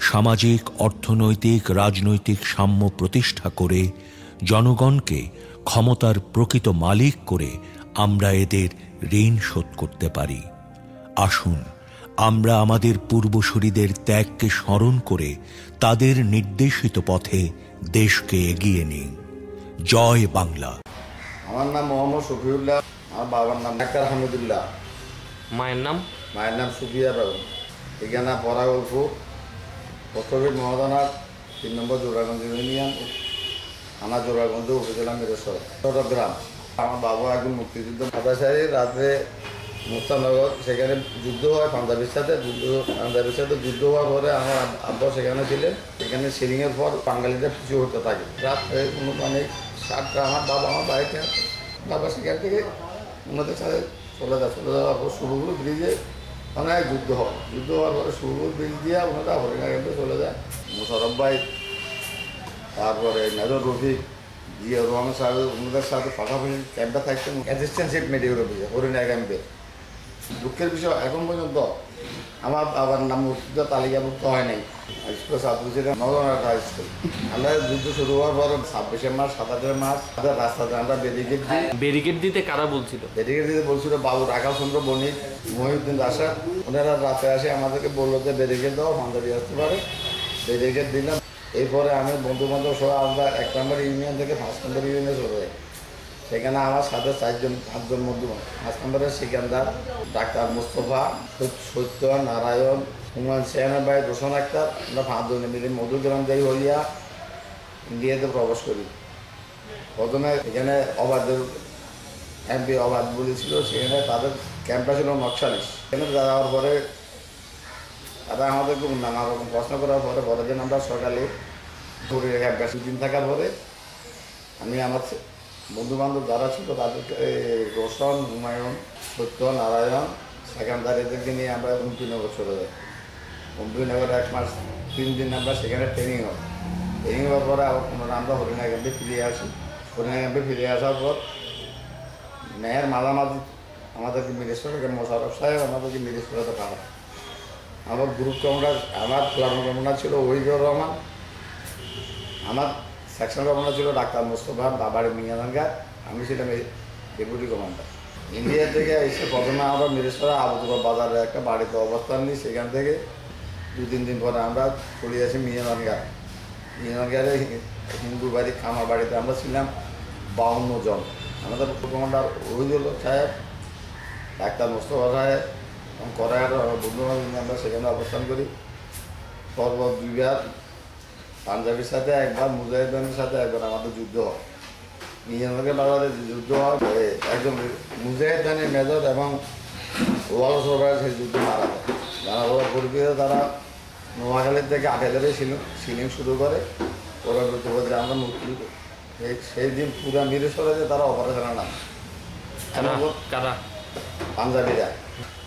সামাজিক অর্থনৈতিক রাজনৈতিক সাম্য প্রতিষ্ঠা করে জনগণকে ক্ষমতার প্রকৃত মালিক করে আমরা এদের ঋণ শোধ করতে পারি। আসুন আমরা আমাদের পূর্বসূরীদের ত্যাগকে স্মরণ করে তাদের নির্দেশিত পথে দেশকে এগিয়ে নিই। জয় বাংলা। আমার নাম মোহাম্মদ শফিউল্লাহ আমার বাবার নাম ডাক্তার হামিদুল্লাহ। মায়ের নাম? মায়ের নাম সুফিয়া বেগম। ঠিকানা বরাগলপুর পত্রবীর মহাদানার তিন নম্বর জোড়াগঞ্জ ইউনিয়ন, থানা জোড়াগঞ্জ, উপজেলা মিরেশ্বর চট্টগ্রাম। আমার বাবা একজন মুক্তিযুদ্ধ মাদাসারি রাত্রে মুস্তানগর, সেখানে যুদ্ধ হয় পাঞ্জাবির সাথে। যুদ্ধ, পাঞ্জাবির সাথে যুদ্ধ হওয়ার পরে আমার আব- আব্বা সেখানে ছিলেন। সেখানে সিলিংয়ের পর বাঙালিদের পিছু হতে থাকে। রাত্রে অনেক সাতটা, আমার বাবা আমার বাড়িতে বাবা সেখান থেকে ওনাদের সাথে চলে যায়। চলে যাওয়ার পর শুরু হলো ব্রিজে অনেক যুদ্ধ হয়। যুদ্ধ হওয়ার পরে সুর বিল দিয়ে ওনারা হরিণা কেন্দ্রে চলে যায়। মুশারফ ভাই, তারপরে মেজর রফিক দিয়ে রহমান সাহেব ওনাদের সাথে পাশাপাশি ক্যাম্পে থাকতেন assistant chief medical officer Harina ক্যাম্পে দুঃখের বিষয়, এখন পর্যন্ত আমার বাবার নাম মুক্তিযোদ্ধা তালিকাভুক্ত হয় নাই। স্কুল ছাত্র নবনাথ হাই স্কুল আমরা যুদ্ধ শুরু হওয়ার পর ছাব্বিশে মাস সাতাশের মাস রাস্তাতে আমরা ব্যারিকেড দিই ব্যারিকেড দিতে কারা বলছিল? ব্যারিকেড দিতে বলছিল বাবু রাখাল চন্দ্র বণিক মহিউদ্দিন রাশা ওনারা রাতে আসে আমাদেরকে বলল যে ব্যারিকেড দাও পাঞ্জাবি আসতে পারে। ব্যারিকেড দিলাম। এরপরে আমি বন্ধু বান্ধব সহ আমরা এক নম্বর ইউনিয়ন থেকে পাঁচ নম্বর ইউনিয়নে চলে যাই। সেখানে আমার সাথে চারজন, পাঁচজন পাঁচ নম্বরের সিকান্দার, ডাক্তার মুস্তফা, সত্য, নারায়ণ হুমায়ুন সেনের ভাই, রোশন আক্তার। আমরা পাঁচজনে মিলে মধুগ্রাম যাই হইয়া ইন্ডিয়াতে প্রবেশ করি। প্রথমে এখানে অবাধের এমপি অবাধ বলেছিল, সেখানে তাদের ক্যাম্পটা ছিল নকশালিশ। সেখানে যাওয়ার পরে তারা আমাদেরকে নানা রকম প্রশ্ন করার পরে পরের দিন আমরা সকালে ঘুরে ক্যাম্পে দুদিন থাকার পরে আমি আমার বন্ধু বান্ধব যারা ছিল তাদেরকে রোশন, হুমায়ুন, সত্য, নারায়ণ সেখানদার এদেরকে নিয়ে আমরা উম্পিনগর চলে যাই। উম্পিনগর এক মাস, তিন দিন আমরা সেখানে ট্রেনিং হয় ট্রেনিং হওয়ার পরে আবার আমরা হরিণা ক্যাম্পে ফিরে আসি। হরিণা ক্যাম্পে ফিরে আসার পর ন্যায়ের মাঝামাঝি আমাদেরকে মিরেশ্বরকে মোশারফ সাহেব আমাদেরকে মিরেশ্বরতে পাঠায়। আমার গ্রুপ কমান্ডার আমার প্লাটুন কমান্ডার ছিল ওহিদুর রহমান। আমার সেকশন কমান্ডার ছিল ডাক্তার মোস্তফা, বাবারি মিয়াদাঙ্গা আমি ছিলাম ডেপুটি কমান্ডার ইন্ডিয়া থেকে এসে প্রথমে আমরা মিরেশ্বরে আবুদুর বাজারে একটা বাড়িতে অবস্থান নিই, সেখান থেকে দু তিন দিন পরে আমরা চলে আসি মিয়াদাঙ্গা মিয়াদাঙ্গারে হিন্দু বাড়ি, খামার বাড়িতে আমরা ছিলাম বাউন্ন জন। আমাদের কমান্ডার ওহিদুল সাহেব, ডাক্তার মোস্তফা সাহেব, এবং করার বন্ধু আমরা সেখানে অবস্থান করি। পরপর দুইবার পাঞ্জাবির সাথে একবার মুজাহিদানের সাথে একবার আমাদের যুদ্ধ হয়। মিয়ানমারকে বাংলাদেশ যুদ্ধ হয়। একজন মুজাহিদ খানের মেজর এবং ওয়াল সরকার সেই যুদ্ধে মারা যায় মারা যাওয়ার পরিপ্রেক্ষিতে তারা নোয়াখালীর থেকে আটেদারে ছিল সিলিং শুরু করে। ওরা প্রতিপদে আমরা মুক্তি সেই- সেই দিন পুরা মিরেশ্বরে যে তারা অপারেশনে নাম। কারা? পাঞ্জাবিরা।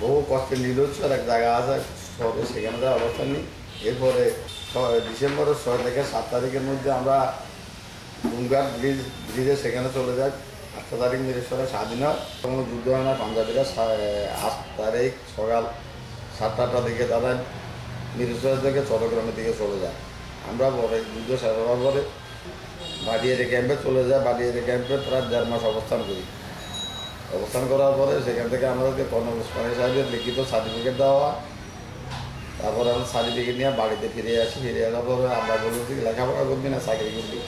বহু কষ্টে নিরুৎসর এক জায়গা আছে শহরে সেখানে তার অবস্থান নেই। এরপরে ডিসেম্বরের ছয় থেকে সাত তারিখের মধ্যে আমরা গুমঘাট ব্রিজ, ব্রিজে সেখানে চলে যাই। আটটা তারিখ মিরেশ্বরে স্বাধীন হয়। যুদ্ধ হয় না পাঞ্জাবিরা আট তারিখ সকাল সাতটা আটটার দিকে তারা মিরেশ্বর থেকে চট্টগ্রামের দিকে চলে যায় আমরা পরে যুদ্ধ শেষ হওয়ার পরে বাড়িয়ারি ক্যাম্পে চলে যায় বাড়িয়ারি ক্যাম্পে প্রায় দেড় মাস অবস্থান করি। অবস্থান করার পরে সেখান থেকে আমাদেরকে ওসমানী সাহেবের লিখিত সার্টিফিকেট দেওয়া তারপরে আমরা সার্টিফিকেট নিয়ে বাড়িতে ফিরে আসি ফিরে আসার পরে আমরা বললাম যে লেখাপড়া করবি না চাকরি করবি?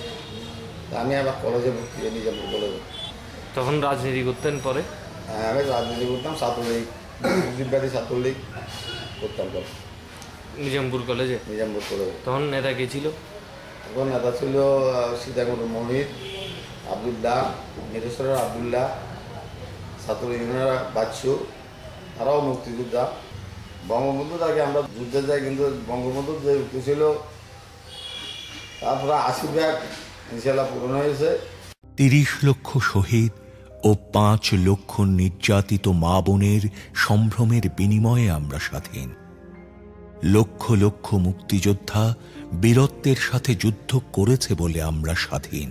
তা আমি আবার কলেজে ভর্তি হয়ে নিজামপুর কলেজে তখন রাজনীতি করতেন পরে? হ্যাঁ, আমি রাজনীতি করতাম ছাত্রলীগ মুজিববাদী ছাত্রলীগ করতাম তখন নিজামপুর কলেজে? নিজামপুর কলেজে। তখন নেতা কে ছিল? তখন নেতা ছিল সীতাকুণ্ড মহিত আবদুল্লাহ মিরেশ্বরের আবদুল্লাহ ছাত্র ইউনিয়নের বাচ্চু তারাও মুক্তিযোদ্ধা। বঙ্গবন্ধু তাকে আমরা যুদ্ধে যাই, কিন্তু বঙ্গবন্ধু যে উক্তি ছিল, তারপরে আশি ব্যাগ ইনশাল্লাহ পূরণ হয়েছে। তিরিশ লক্ষ শহীদ ও পাঁচ লক্ষ নির্যাতিত মা বোনের সম্ভ্রমের বিনিময়ে আমরা স্বাধীন। লক্ষ লক্ষ মুক্তিযোদ্ধা বীরত্বের সাথে যুদ্ধ করেছে বলে আমরা স্বাধীন।